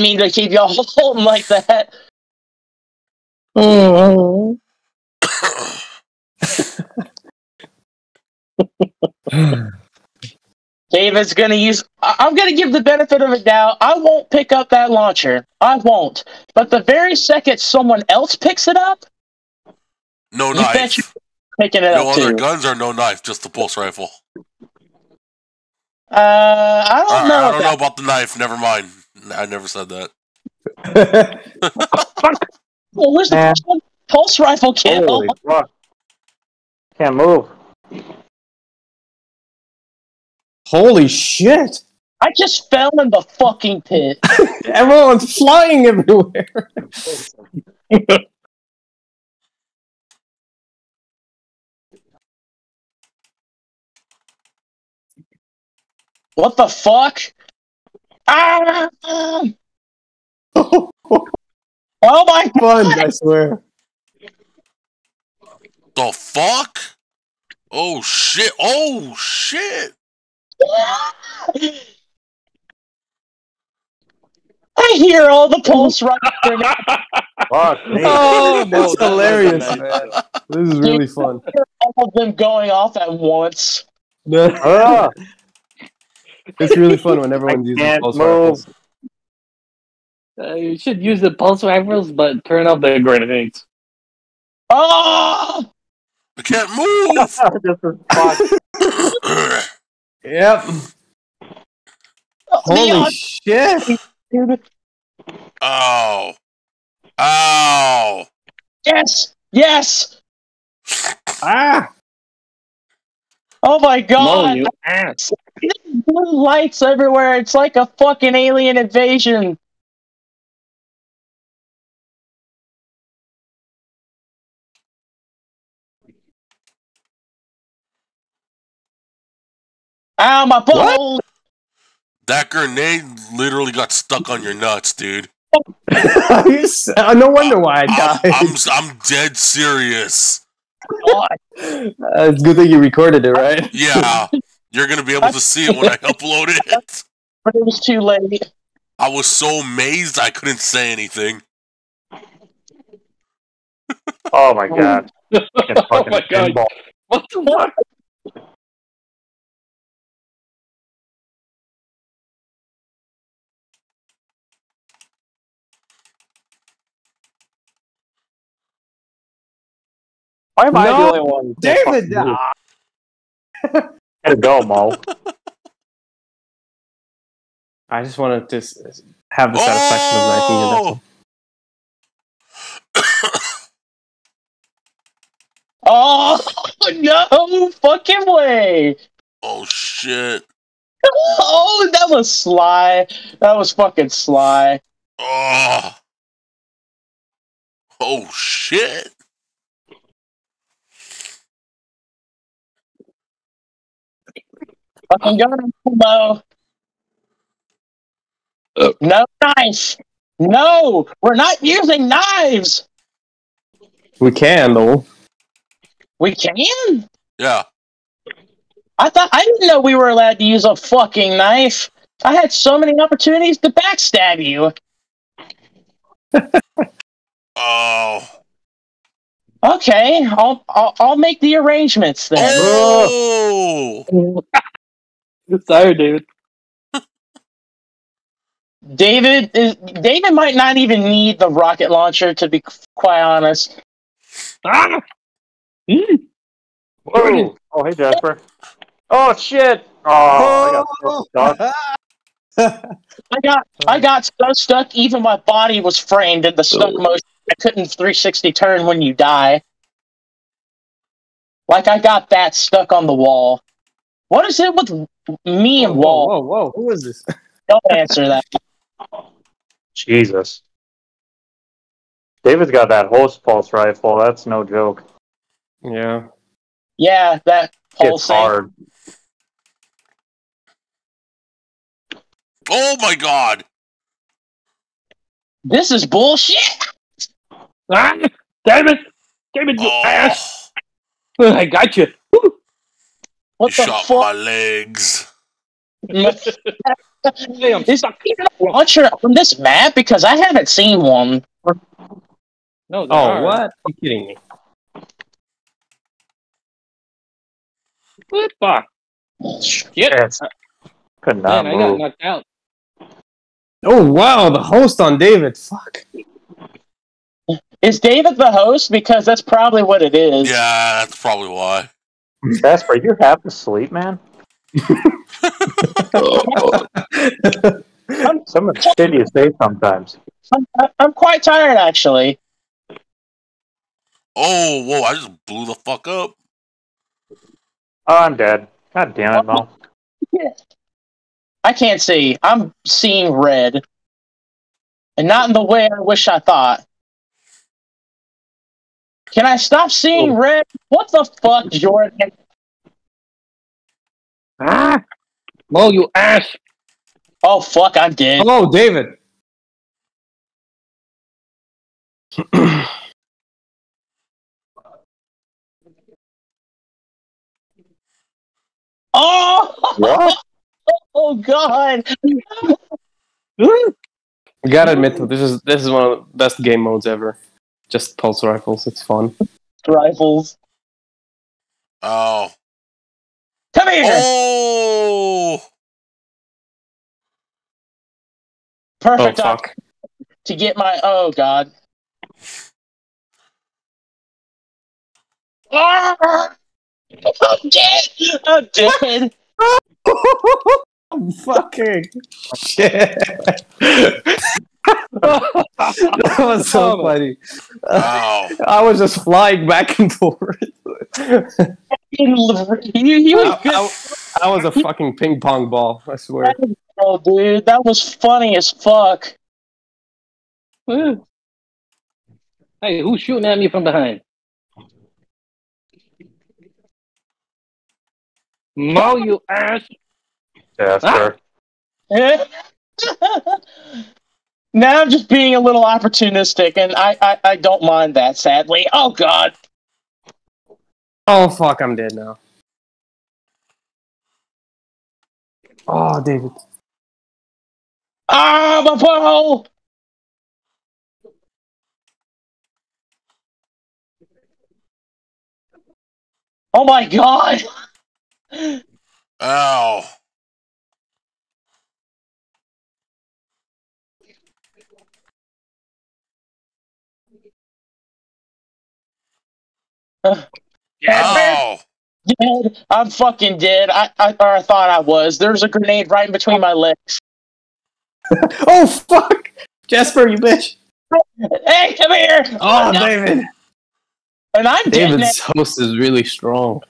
mean to keep y'all holding like that. David's gonna use. I- I'm gonna give the benefit of a doubt. I won't pick up that launcher. I won't. But the very second someone else picks it up, No You bet knife. you- picking it No up other too. guns or no knife, just the pulse rifle. Uh, I don't know. I if don't that- know about the knife. Never mind. I never said that. Well, where's the pulse- pulse rifle kill? Holy fuck. Can't move. Holy shit! I just fell in the fucking pit. Everyone's flying everywhere. What the fuck? Ah! oh, Oh my fun! I swear. The fuck? Oh shit! Oh shit! I hear all the pulse rifle. Fuck me. Oh, No, that's that hilarious, wasn't man. This is really fun. all of them going off at once. Ah, it's really fun when I everyone's using can't pulse move. rifles. Uh, you should use the pulse rifles, but turn off the grenades. Oh! I can't move. this is fucked. Yep. Holy Leon, shit! dude. Ow! Ow! Yes! Yes! Ah! Oh my No, god! you ass. Blue lights everywhere. It's like a fucking alien invasion. Ow, my butthole! That grenade literally got stuck on your nuts, dude. You s- uh, no wonder why I I'm, died. I'm, I'm dead serious. God. Uh, it's good thing you recorded it, right? Yeah, you're gonna be able to see it when I upload it. But it was too late. I was so amazed I couldn't say anything. Oh my god. Oh my god. What the fuck? Why am I the only one? David! fucking move? ah. Way to go, Mo. I just wanted to s- have the satisfaction of knifing you. that's all. Oh no fucking way! Oh shit! Oh, that was sly. That was fucking sly. Oh! Oh shit! Fucking gun Mo. Uh. No knife. No, we're not using knives. We can, though. We can. Yeah. I thought I didn't know we were allowed to use a fucking knife. I had so many opportunities to backstab you. Oh. Okay, I'll I'll, I'll make the arrangements then. Oh. Sorry, dude. David is David might not even need the rocket launcher to be quite honest. Ah! Mm. Whoa. Oh, hey, Jasper. Oh, shit. Oh, I got so stuck. I got I got so stuck even my body was framed in the stuck Oh. motion. I couldn't 360 turn when you die. Like I got that stuck on the wall. What is it with me and wall? Whoa, whoa, who is this? Don't answer that. Jesus. David's got that host pulse rifle. That's no joke. Yeah. Yeah, that It's hard. Oh my god! This is bullshit. Ah! Damn it! Damn it, you Oh, ass! I got you. What you the shot fuck? my legs. Hey, Is there even a launcher on this map? Because I haven't seen one. No, Oh, are. what? you kidding me? What the? Shit. Yes. Could not Man, I got knocked out. Oh wow, the host on David. Fuck. Is David the host? Because that's probably what it is. Yeah, that's probably why. Jasper, you're half asleep, man? Some of the shit you say sometimes. I'm, I'm quite tired, actually. Oh, whoa! I just blew the fuck up. Oh, I'm dead. God damn it, Mo. I can't see. I'm seeing red. And not in the way I wish I thought. Can I stop seeing red? What the fuck, Jordan? Ah! Mo, you ass! Oh, fuck, I'm dead. Hello, David. Oh! What? Oh, God! I gotta admit, though, this is this is one of the best game modes ever. Just pulse rifles. It's fun. Rifles. Oh. Come here! Oh. Oh Perfect time fuck. to get my. Oh, God. Ah! I'm dead! I'm dead! I'm fucking shit. that was so Oh, funny. Wow. I was just flying back and forth. He, he was I, good. I- I was a fucking ping pong ball. I swear. Oh, dude, that was funny as fuck. hey, who's shooting at me from behind? Mo, you ass! Jasper. now I'm just being a little opportunistic, and I, I, I don't mind that, sadly. Oh, God. Oh fuck! I'm dead now. Oh, David. Ah, my butthole! Oh, my God. Ow. Ow. Dead. I'm fucking dead. I, I, or I thought I was. There's a grenade right in between my legs. Oh fuck! Jasper, you bitch! Hey, come here! Oh, no. David. And I'm dead. David's host is really strong.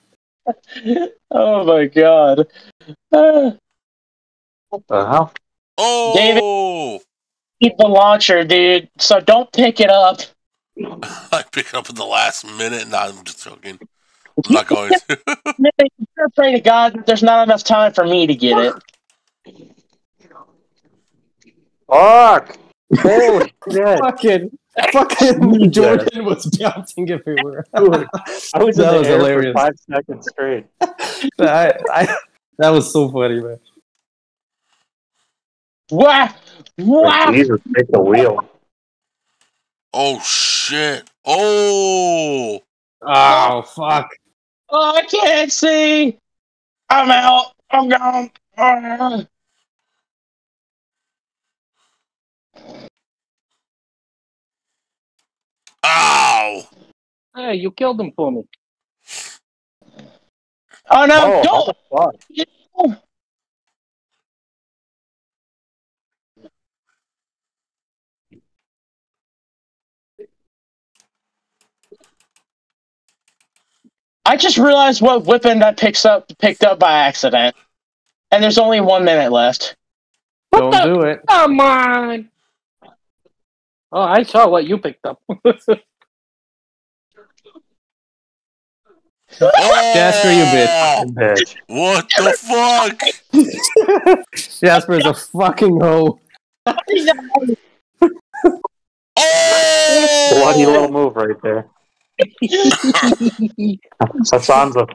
Oh my god. Uh, What the hell? Oh. keep the launcher, dude. So don't pick it up. I pick up at the last minute. Nah, I'm just joking. I'm not going to. You're to God that there's not enough time for me to get it. Fuck! Holy shit! Fucking, fucking Jordan was bouncing everywhere. Dude, I was That in the was air hilarious. for five seconds straight. I, I, that was so funny, man. Wah! Wah! Jesus, take the wheel. Oh shit. Oh. Oh fuck! Oh, I can't see. I'm out. I'm gone. Ah. Ow. Hey, you killed him for me. Oh no! Oh, don't. I just realized what weapon I picks up picked up by accident, and there's only one minute left. Don't do it. Come on! Oh, I saw what you picked up. Oh, Jasper, you bitch. Bitch. What the fuck? Jasper's a fucking hoe. Oh! Bloody little move right there. Hassan's, a,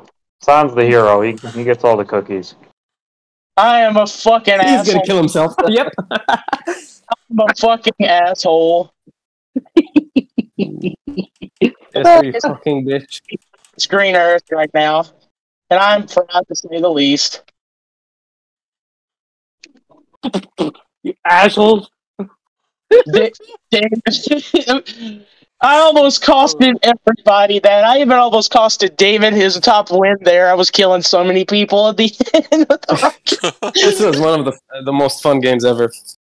Hassan's the hero. He, he gets all the cookies. I am a fucking He's asshole. gonna kill himself. yep. I'm a fucking asshole. Yes, you fucking bitch. It's Green Earth right now, and I'm proud to say the least. You assholes. Da- David- I almost costed oh. everybody that. I even almost costed David his top win there. I was killing so many people at the end. This was one of the the most fun games ever.